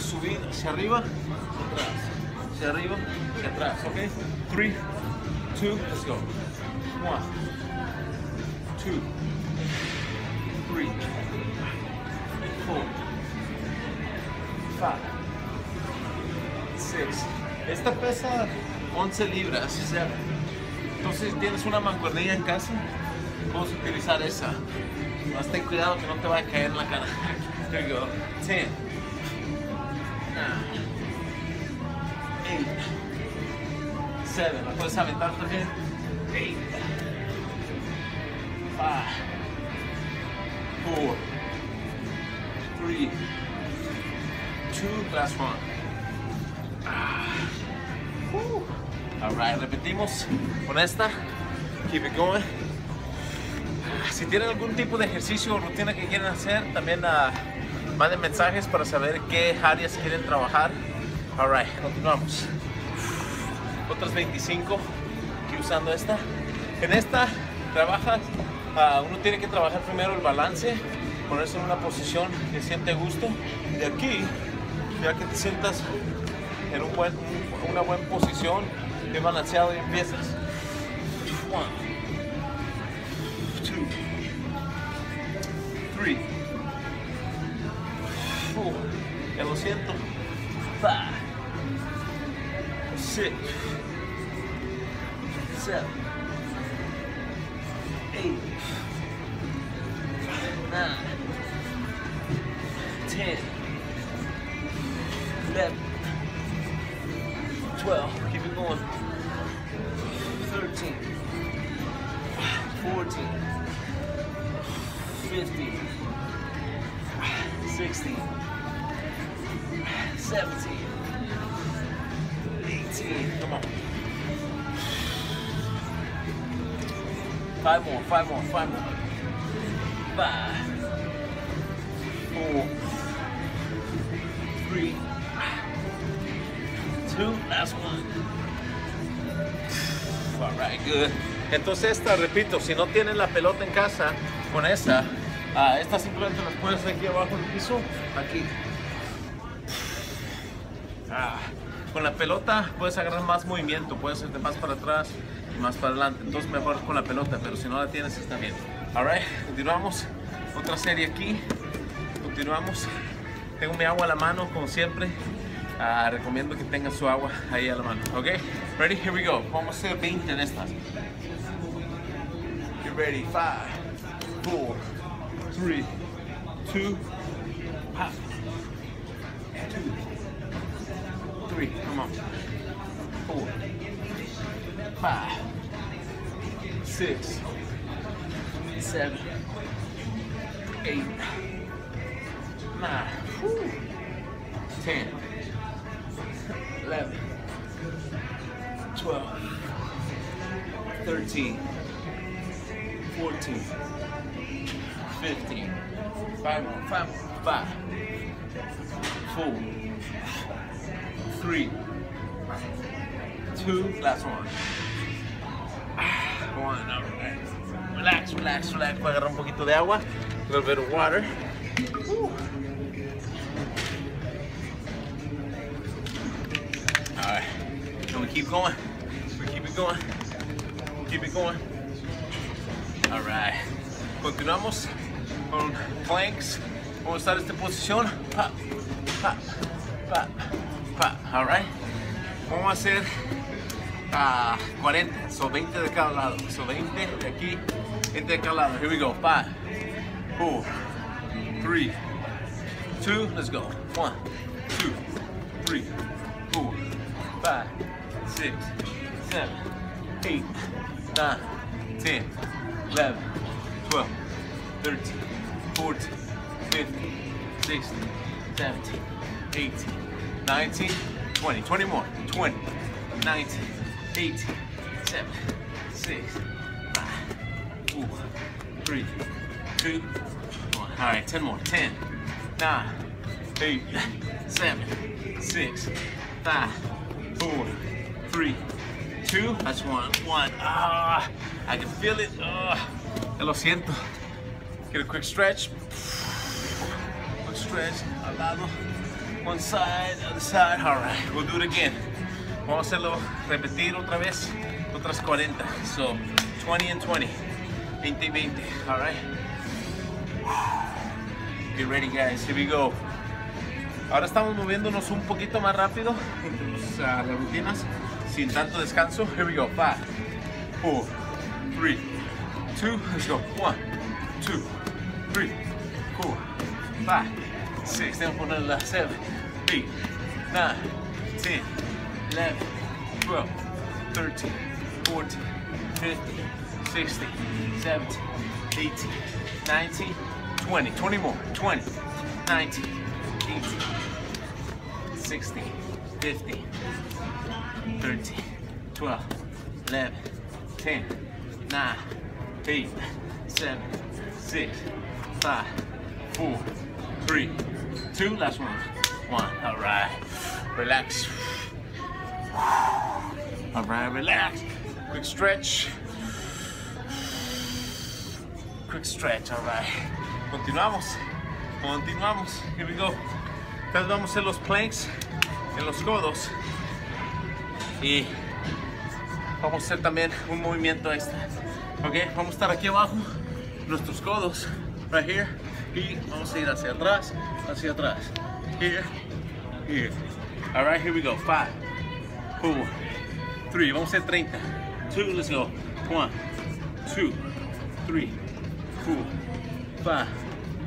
subir hacia arriba, atrás, hacia arriba, hacia atrás, ¿ok? Three, two, let's go. One, two, three, four, five, six. Esta pesa 11 libras, o sea, entonces tienes una mancuernilla en casa, puedes utilizar esa. Más ten cuidado que no te vaya a caer en la cara. There you go. 10, 9, 8, 7. ¿La puedes aventar también? 8, 5, 4, 3, 2, last one. Ah. Whew. All right, repetimos con esta. Keep it going. Si tienen algún tipo de ejercicio o rutina que quieren hacer, también uh, manden mensajes para saber qué áreas quieren trabajar. Alright, continuamos. Otras 25 aquí usando esta. En esta trabajas, uh, uno tiene que trabajar primero el balance, ponerse en una posición que siente gusto. De aquí, ya que te sientas en una buena posición, bien balanceado y empiezas. Ya lo siento, five, six, seven, eight, nine, ten, eleven, two, last one. All right, good. Entonces esta, repito, si no tienen la pelota en casa, con esta, uh, esta simplemente las pones aquí abajo en el piso, aquí. Ah, con la pelota puedes agarrar más movimiento, puedes irte más para atrás y más para adelante. Entonces mejor con la pelota, pero si no la tienes está bien. Alright, continuamos. Otra serie aquí. Continuamos. Tengo mi agua a la mano, como siempre. Uh, recomiendo que tengan su agua ahí a la mano. ¿Ok? Ready? Here we go. Vamos a hacer 20 en estas. Get ready. Five, four, three, two, hop. Two, three. Come on. Four, five, six, seven, eight, nine, whew, ten. 11, 12, 13, 14, 15, 5 more, 5 more, 5, 4, 3, 2, last one. One, all right. Relax, relax, relax. Voy a agarrar un poquito de agua. A little bit of water. Woo. Keep going. We keep it going. Keep it going. All right. Continuamos con planks. Vamos a estar esta posición. Pop, pop, pop, pop. All right. Vamos a hacer uh, 40, so 20 de cada lado. So 20 de aquí, 20 de cada lado. Here we go. Five, four, three, two. Let's go. One, two, three, four five, six, seven, eight, nine, ten, eleven, twelve, thirteen, fourteen, fifteen, sixteen, seventeen, eighteen, nineteen, twenty. Twenty more. Twenty, nineteen, eighteen, seven, six, five, four, three, two, one. All right, ten more. Ten, nine, eight, seven, six, five four, three, two. That's one. One. Ah, I can feel it. Ah, lo siento. Get a quick stretch. Quick stretch. Al lado. One side, other side. All right, we'll do it again. Vamos a hacerlo, repetir otra vez, otras 40. So, 20 and 20. 20 y 20. All right. Get ready, guys. Here we go. Ahora estamos moviéndonos un poquito más rápido entre uh, las rutinas, sin tanto descanso. Here we go. Five, four, three, two. Let's go. One, two, three, four, five, six. Then poner la seven, eight, nine, ten, eleven, twelve, thirteen, fourteen, fifteen, sixteen, seventeen, eighteen, nineteen, twenty. Twenty more. Twenty, nineteen. 18, 16, 15, 13, 12, 11, 10, 9, 8, 7, 6, 5, 4, 3, 2, last one. One. All right. Relax. All right, relax. Quick stretch. Quick stretch, all right. Continuamos. Continuamos. Here we go. Entonces vamos a hacer los planks en los codos. Y vamos a hacer también un movimiento extra. Ok, vamos a estar aquí abajo, nuestros codos, right here. Y vamos a ir hacia atrás, hacia atrás. Here, here. All right, here we go. Five, four, three. Vamos a hacer 30. Two, let's go. One, two, three, four, five,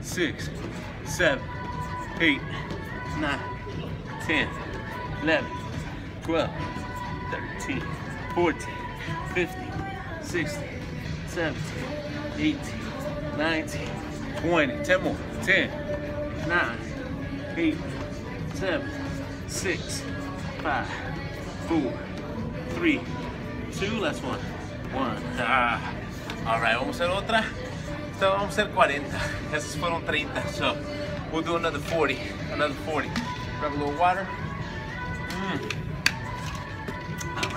six, seven, eight, nine, ten, eleven, twelve, thirteen, fourteen, fifteen, sixteen, seventeen, eighteen, nineteen, twenty. Ten more. Ten, nine, eight, seven, six, five, four, three, two. Last one. One. Ah. All right, vamos a hacer otra. Esta vamos a hacer 40. Esas fueron 30. So we'll do another 40. Another 40. Grab a little water. Mm.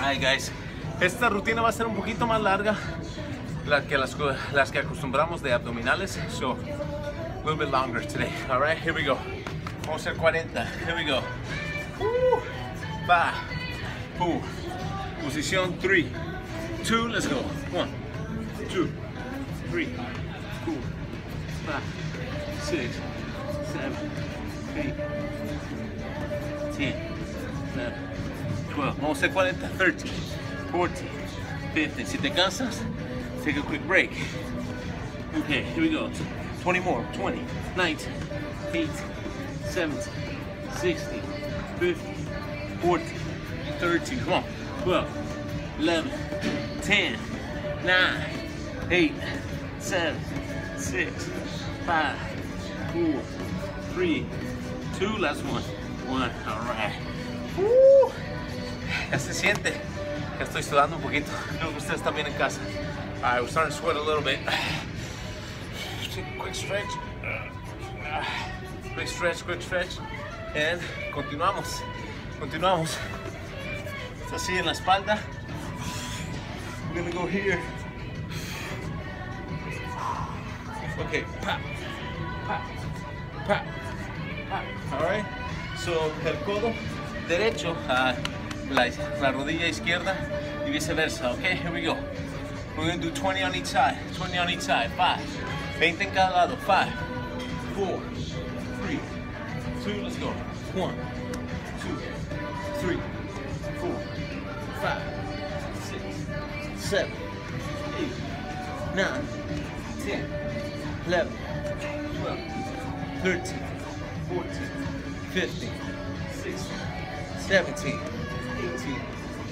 All right, guys. Esta rutina va a ser un poquito más larga la que las, las que acostumbramos de abdominales. So a little bit longer today. All right, here we go. Vamos a hacer 40. Here we go. Woo. Five, four, posición 3, 2, let's go. 1, 2, 3, 4, 5, 6, 7, 8, 10, 11, 12. Vamos a hacer 40, 13, 14, 15. Si te cansas, take a quick break. Okay, here we go. 20 more. 20, 19, 18, 17, 16, 15, 14, 13. Come on. 12, 11, 10, 9, 8, 7, 6, 5, 4, 3, 2. Last one. One. All right. Woo. Ya se siente. Ya estoy sudando un poquito. Creo ustedes también en casa. All right, we're starting to sweat a little bit. Quick stretch. Quick stretch, quick stretch. And continuamos. Continuamos. It's así en la espalda. We're gonna go here. Okay, pop, pop, pop, pop. All right. So el codo derecho a la, la rodilla izquierda y viceversa. Okay, here we go. We're gonna do 20 on each side. 20 on each side. Five. 20 en cada lado. Five, four, three, two. Let's go. One, two, three, four, five, six, seven, eight, nine, ten, eleven, twelve, thirteen, fourteen, fifteen, sixteen, seventeen,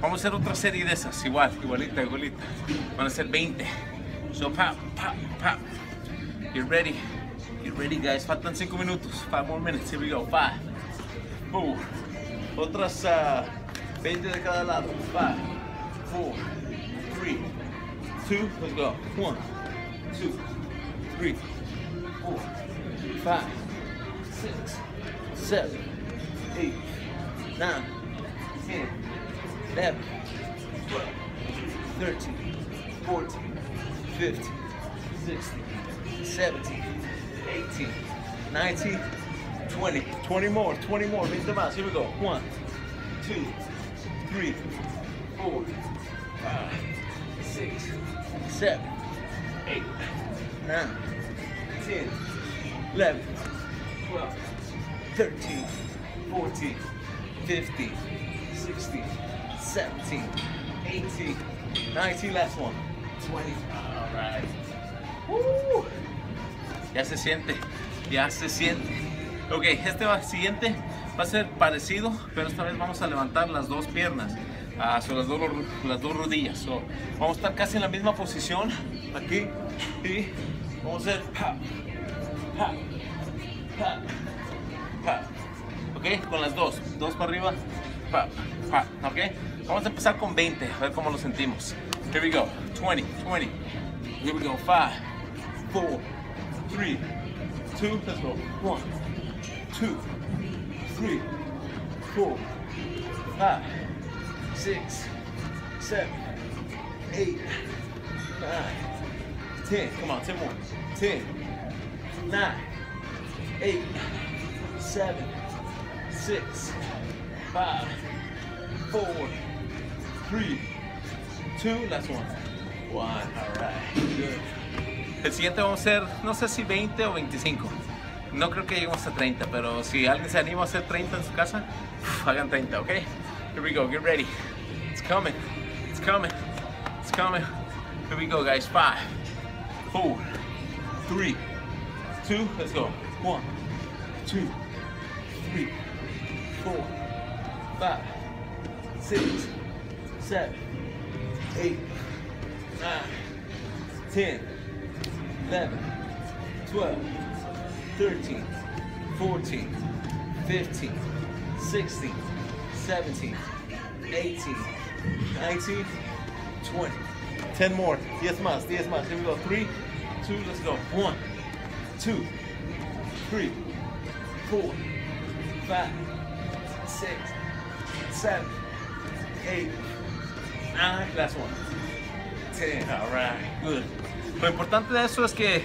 Vamos a hacer otra serie de esas, igual, igualita, igualita. Van a ser 20. So, pop, pop, pop. Get ready. Get ready, guys. Faltan 5 minutos. 5 more minutes. Here we go. 5, 4. Otras 20 de cada lado. 5, 4, 3, 2, let's go. 1, 2, 3, 4, 5, 6, 7, 8, 9, 10, 11, 12, 13, 14, 15, 16, 17, 18, 19, 20. 20 more, 20 more. 20 más. Here we go. 1, 2, 3, 4, 5, 6, 7, 8, 9, 10, 11, 12, 13, 14, 15, 16, 17, 18, 19. Last one. 20. All right. Woo. Ya se siente, ya se siente. Ok, este va, siguiente va a ser parecido, pero esta vez vamos a levantar las dos piernas, sobre las dos, las dos rodillas. So, vamos a estar casi en la misma posición, aquí, y vamos a hacer pa, pa, pa, pa. Ok, con las dos, dos para arriba, pa, pa, ok. Vamos a empezar con 20, a ver cómo lo sentimos. Here we go, 20, 20. Here we go, 5, 4, 3, 2, let's go, 1, 2, 3, 4, 5, 6, 7, 8, 9, 10. Come on, 10 more. 10, 9, 8, 7, 6, 5, 4, 3, 2, last one. One, all right, good. El siguiente vamos a hacer, no sé si 20 o 25. No creo que lleguemos a 30, pero si alguien se anima a hacer 30 en su casa, hagan 30, ¿ok? Here we go, get ready. It's coming, it's coming, it's coming. Here we go, guys. Five, four, three, two, let's go. One, two, three, four, five, six, seven, eight, nine, ten, eleven, twelve, thirteen, fourteen, fifteen, sixteen, seventeen, eighteen, nineteen, twenty. Ten more. Yes, más. Yes, más. Here we go. Three, two. Let's go. One, two, three, four, five, six, seven, eight. 9. Last one. 10. All right. Good. Lo importante de eso es que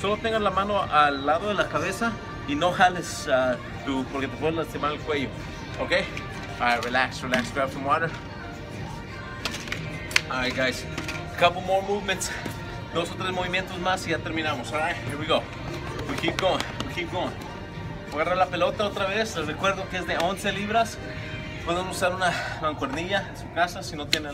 solo tengas la mano al lado de la cabeza y no jales uh, tu, porque te puedes lastimar el cuello. ¿Ok? Alright, relax, relax, grab some water. Alright, guys. A couple more movements. Dos o tres movimientos más y ya terminamos. Alright, here we go. We keep going, we keep going. Agarra la pelota otra vez. Les recuerdo que es de 11 libras. Pueden usar una mancuernilla en su casa si no tienen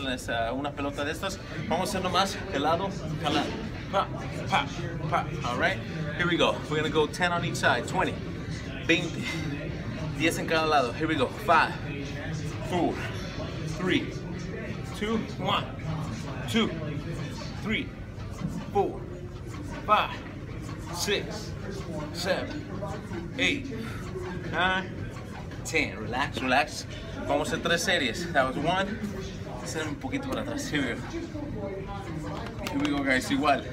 una pelota de estas. Vamos a hacer nomás helado, jalado. Pa, pa, pa. All right, here we go. We're gonna go 10 on each side. 20, 20, 10 en cada lado. Here we go. 5, 4, 3, 2, 1, 2, 3, 4, 5, 6, 7, 8, 9, 10. Relax, relax. Vamos a hacer tres series. That was one. Hacer un poquito para atrás. Here we go. Here we go, guys. Igual.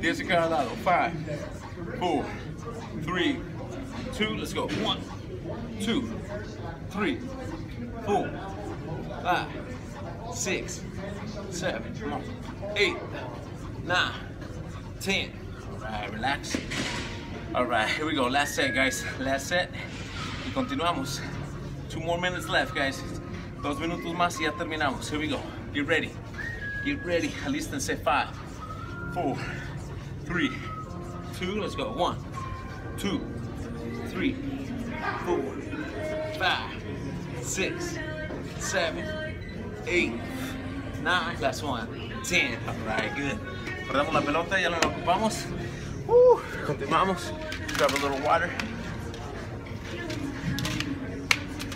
10 en cada lado. 5, 4, 3, 2, let's go. 1, 2, 3, 4, 5, 6, 7, 8, 9, 10. All right, relax. All right, here we go. Last set, guys. Last set. Y continuamos. Two more minutes left, guys. Dos minutos más y ya terminamos. Here we go. Get ready. Get ready. Alístense. Five, four, three, two. Let's go. One, two, three, four, five, six, seven, eight, nine. Last one. Ten. All right, good. Perdamos la pelota, ya la ocupamos. Uh, continuamos. Grab a little water.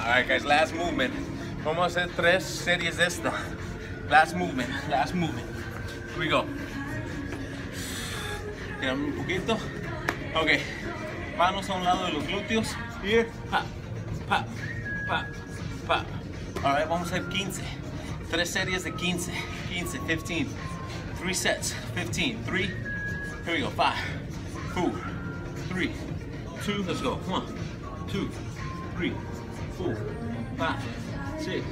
Alright guys, last movement. Vamos a hacer tres series de esta. Last movement, last movement. Here we go. Tiramos un poquito. Ok. Manos a un lado de los glúteos. Here. Pa, pa, pa, pa, All right, vamos a hacer 15. Tres series de 15. 15, 15. Three sets, 15. Three. Here we go. Five, four, three, two. Let's go. One, two, three, four, five, six,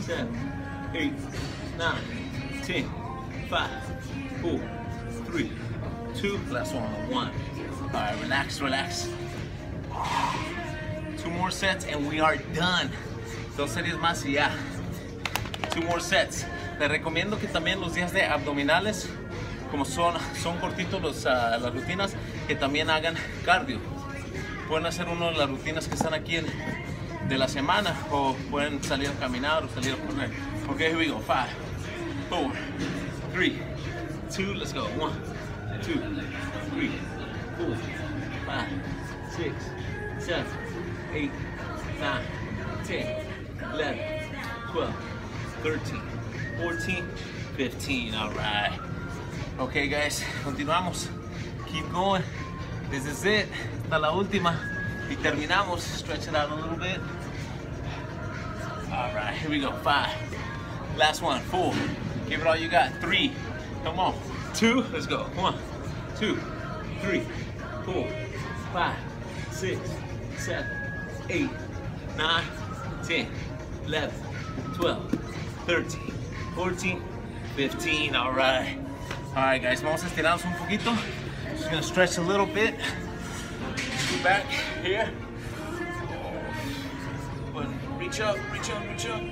seven, eight, nine, ten. Five, four, three, two. Last one. One. All right, relax, relax. Two more sets and we are done. Dos series más y ya. Two more sets. Les recomiendo que también los días de abdominales, como son, son cortitos los, ah, las rutinas, que también hagan cardio. Pueden hacer una de las rutinas que están aquí en- de la semana o pueden salir a caminar o salir a correr. Ok, here we go. Five, four, three, two, let's go. One, two, three, four, five, six, seven, eight, nine, ten, eleven, twelve, thirteen, fourteen, fifteen. All right. Okay, guys, continuamos. Keep going. This is it. Hasta la última. Y terminamos. Stretch it out a little bit. All right, here we go. Five. Last one. Four. Give it all you got. Three. Come on. Two. Let's go. One, two, three, four, five, six, seven, eight, nine, ten, eleven, twelve, thirteen, fourteen, fifteen. All right. All right, guys. Vamos a estirarnos un poquito. Just gonna stretch a little bit. Back here. But reach up, reach up, reach up.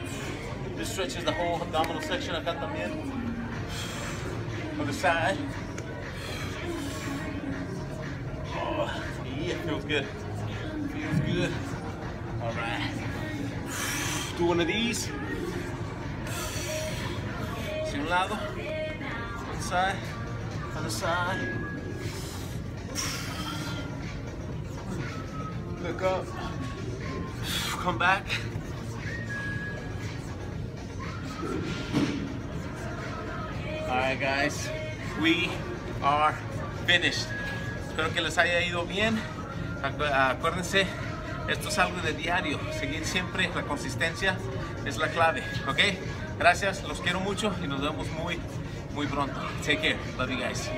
This stretches the whole abdominal section I acá también. On the side. Oh, yeah, feels good. Feels good. All right. Do one of these. Un lado. One side. Other side. Look up. Come back. Alright guys, we are finished. Espero que les haya ido bien. Acu- Acuérdense, esto es algo de diario. Seguir siempre la consistencia es la clave. ¿Ok? Gracias, los quiero mucho y nos vemos muy, muy pronto. Take care. Love you guys.